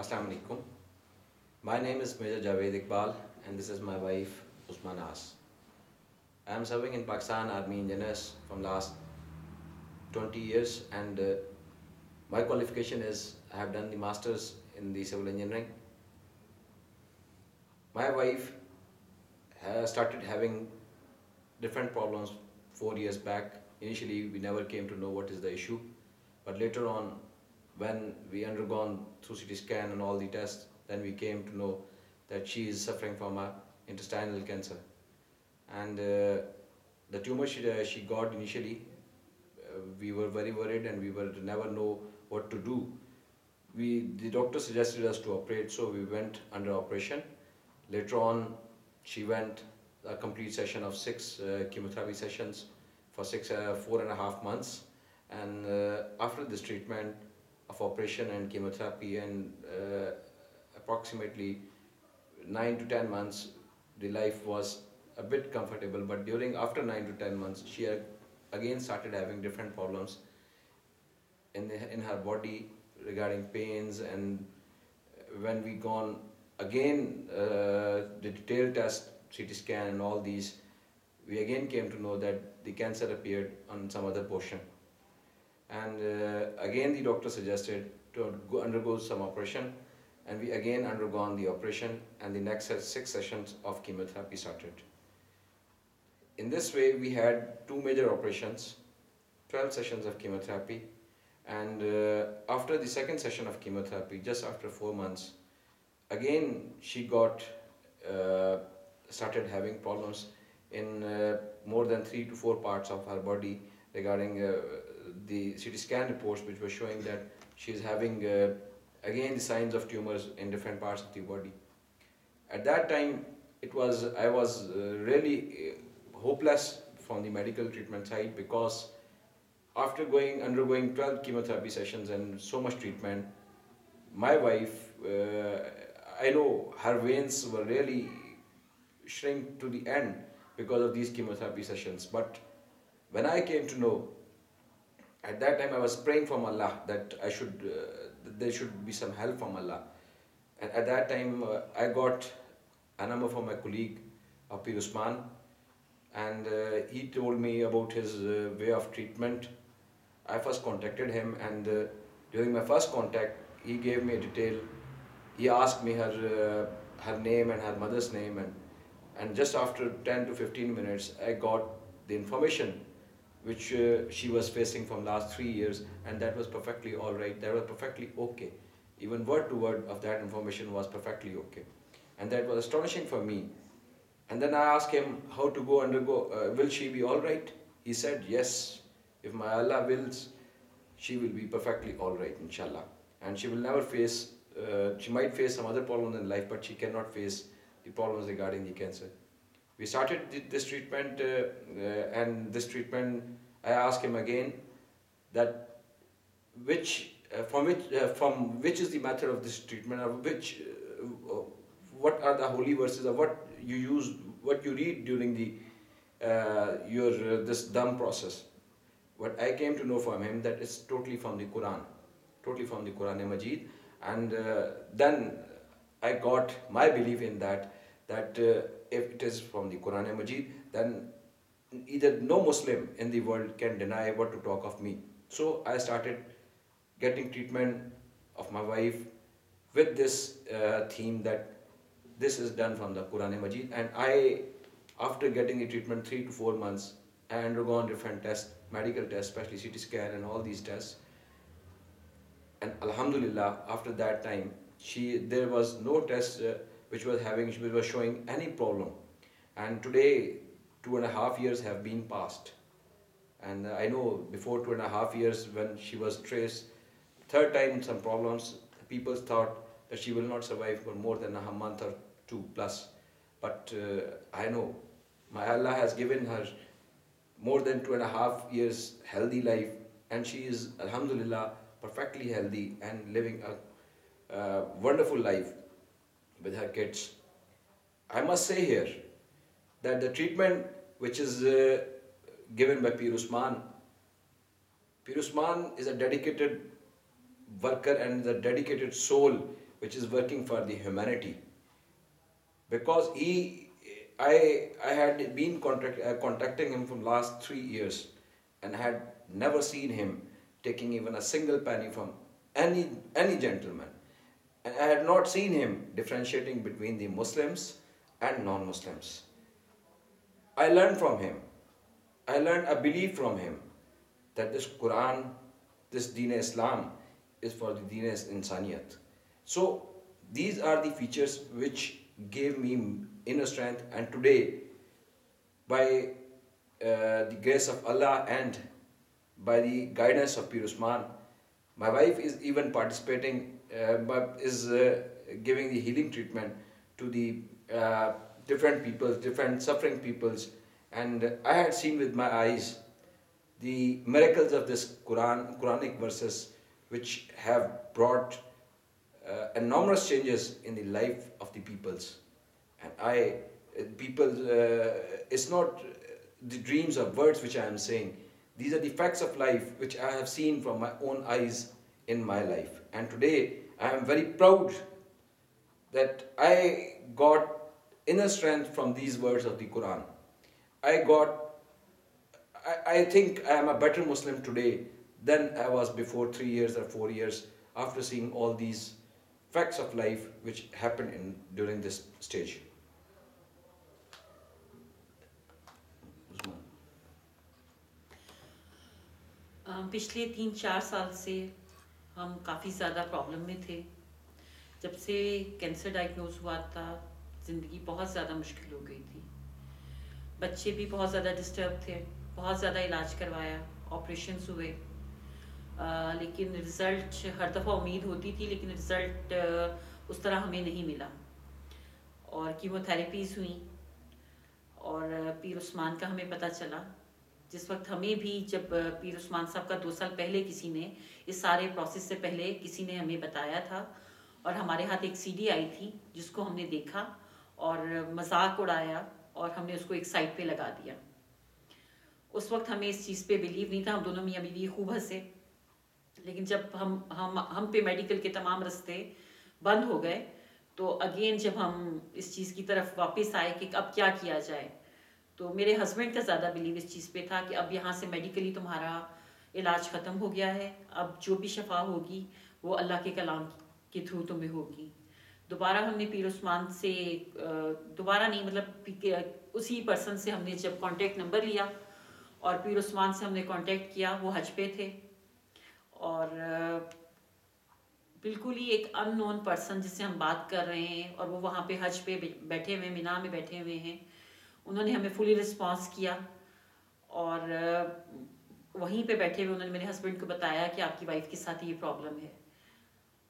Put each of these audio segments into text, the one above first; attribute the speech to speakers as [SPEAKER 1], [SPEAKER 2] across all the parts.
[SPEAKER 1] Assalamu alaikum. My name is Major Javed Iqbal and this is my wife Usman As. I am serving in Pakistan Army Engineers from last 20 years and uh, my qualification is I have done the masters in the civil engineering. My wife has started having different problems four years back. Initially we never came to know what is the issue but later on when we undergone through CT scan and all the tests, then we came to know that she is suffering from a intestinal cancer. And uh, the tumor she, uh, she got initially, uh, we were very worried and we were never know what to do. We, the doctor suggested us to operate, so we went under operation. Later on, she went a complete session of six uh, chemotherapy sessions for six, uh, four and a half months. And uh, after this treatment, of operation and chemotherapy and uh, approximately 9 to 10 months the life was a bit comfortable. But during after 9 to 10 months she again started having different problems in, the, in her body regarding pains. And when we gone again uh, the detailed test CT scan and all these we again came to know that the cancer appeared on some other portion and uh, again the doctor suggested to go undergo some operation and we again undergone the operation and the next six sessions of chemotherapy started. In this way we had two major operations, 12 sessions of chemotherapy and uh, after the second session of chemotherapy, just after four months, again she got uh, started having problems in uh, more than three to four parts of her body regarding uh, the CT scan reports which were showing that she is having uh, again the signs of tumors in different parts of the body. At that time, it was I was uh, really uh, hopeless from the medical treatment side because after going undergoing 12 chemotherapy sessions and so much treatment, my wife, uh, I know her veins were really shrink to the end because of these chemotherapy sessions. But when I came to know at that time I was praying from Allah that I should, uh, there should be some help from Allah. And at that time uh, I got a number from my colleague, Apir Usman, and uh, he told me about his uh, way of treatment. I first contacted him and uh, during my first contact, he gave me a detail. He asked me her, uh, her name and her mother's name and, and just after 10 to 15 minutes, I got the information which uh, she was facing from last three years and that was perfectly all right. That was perfectly okay. Even word to word of that information was perfectly okay. And that was astonishing for me. And then i asked him how to go undergo uh, will she be all right? He said yes if my allah wills she will be perfectly all right inshallah. And she will never face uh, she might face some other problems in life but she cannot face the problems regarding the cancer we started this treatment uh, uh, and this treatment, I asked him again that which, uh, from which, uh, from which is the method of this treatment or which, uh, uh, what are the holy verses or what you use, what you read during the, your, this dum process. What I came to know from him that it's totally from the Quran, totally from the Quran Majid. And then I got my belief in that, that if it is from the Quran Majid, then either no Muslim in the world can deny what to talk of me. So I started getting treatment of my wife with this uh, theme that this is done from the Quran Majid and I, after getting the treatment three to four months, I undergone different tests, medical tests, especially CT scan and all these tests. And Alhamdulillah, after that time, she there was no test uh, which was having which was showing any problem. And today two and a half years have been passed. And I know before two and a half years when she was traced third time some problems people thought that she will not survive for more than a month or two plus. But uh, I know my Allah has given her more than two and a half years healthy life and she is alhamdulillah perfectly healthy and living a uh, wonderful life with her kids. I must say here that the treatment which is uh, given by Pir Usman, Pir Usman is a dedicated worker and the dedicated soul which is working for the humanity. Because he, I, I had been contact, uh, contacting him from last three years and had never seen him taking even a single penny from any, any gentleman. And I had not seen him differentiating between the Muslims and non-Muslims. I learned from him. I learned a belief from him that this Quran, this Deen Islam is for the Deen Insaniyat. So these are the features which gave me inner strength and today by uh, the grace of Allah and by the guidance of Pir Usman, my wife is even participating, but is uh, giving the healing treatment to the uh, different peoples, different suffering peoples, and I had seen with my eyes the miracles of this Quran, Quranic verses, which have brought uh, enormous changes in the life of the peoples. And I, uh, people, uh, it's not the dreams or words which I am saying. These are the facts of life which I have seen from my own eyes in my life. And today I am very proud that I got inner strength from these words of the Quran. I got, I, I think I am a better Muslim today than I was before three years or four years after seeing all these facts of life which happened in during this stage.
[SPEAKER 2] पिछले तीन चार साल से हम काफ़ी ज़्यादा problem में थे। जब से कैंसर डायग्नोज हुआ था ज़िंदगी बहुत ज़्यादा मुश्किल हो गई थी। बच्चे भी बहुत ज़्यादा डिस्टर्ब थे बहुत ज़्यादा इलाज करवाया ऑपरेशन हुए। आ, लेकिन रिज़ल्ट हर दफ़ा उम्मीद होती थी लेकिन रिज़ल्ट उस तरह हमें नहीं मिला। और कीमोथेरेपीज़ हुई। और पीर उस्मान का हमें पता चला जिस वक्त हमें भी जब पीर उस्मान साहब का दो साल पहले किसी ने इस सारे प्रोसेस से पहले किसी ने हमें बताया था और हमारे हाथ एक सीडी आई थी जिसको हमने देखा और मज़ाक उड़ाया और हमने उसको एक साइड पे लगा दिया। उस वक्त हमें इस चीज़ पे बिलीव नहीं था, हम दोनों मियाँ बीवी खूब हंसे। लेकिन जब हम हम हम पे मेडिकल के तमाम रास्ते बंद हो गए तो अगेन जब हम इस चीज़ की तरफ़ वापस आए कि अब क्या किया जाए तो मेरे हस्बैंड का ज़्यादा बिलीव इस चीज़ पे था कि अब यहाँ से मेडिकली तुम्हारा इलाज ख़त्म हो गया है, अब जो भी शफा होगी, वो अल्लाह के कलाम के थ्रू तुम्हें होगी। दोबारा हमने पीर उस्मान से दोबारा नहीं मतलब उसी पर्सन से हमने जब कांटेक्ट नंबर लिया और पीर उस्मान से हमने कांटेक्ट किया, वो हज पे थे। और बिल्कुल ही एक अननोन पर्सन जिससे हम बात कर रहे हैं और वो वहाँ पे हज पे बैठे हुए मीना में बैठे हुए हैं। उन्होंने हमें फुली रिस्पॉन्स किया और वहीं पे बैठे हुए उन्होंने मेरे हस्बैंड को बताया कि आपकी वाइफ के साथ ये प्रॉब्लम है।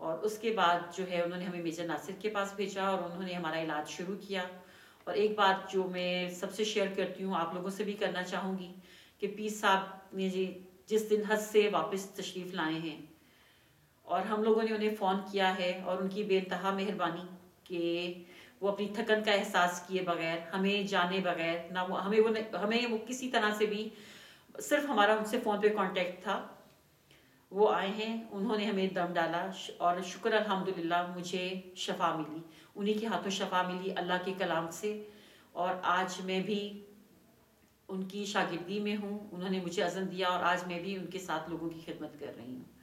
[SPEAKER 2] और उसके बाद जो है उन्होंने हमें मेजर नासिर के पास भेजा और उन्होंने हमारा इलाज शुरू किया। और एक बात जो मैं सबसे शेयर करती हूँ, आप लोगों से भी करना चाहूँगी कि पी साहब ने जी जिस दिन हज से वापस तशरीफ़ लाए हैं और हम लोगों ने उन्हें फ़ोन किया है और उनकी बेनतहा मेहरबानी कि वो अपनी थकन का एहसास किए बगैर, हमें जाने बगैर, ना वो, हमें वो हमें वो किसी तरह से भी, सिर्फ़ हमारा उनसे फ़ोन पे कांटेक्ट था। वो आए हैं, उन्होंने हमें दम डाला और शुक्र अल्हम्दुलिल्लाह मुझे शफा मिली। उन्हीं के हाथों शफा मिली अल्लाह के कलाम से। और आज मैं भी उनकी शागिर्दी में हूँ, उन्होंने मुझे अज़न दिया और आज मैं भी उनके साथ लोगों की खिदमत कर रही हूँ।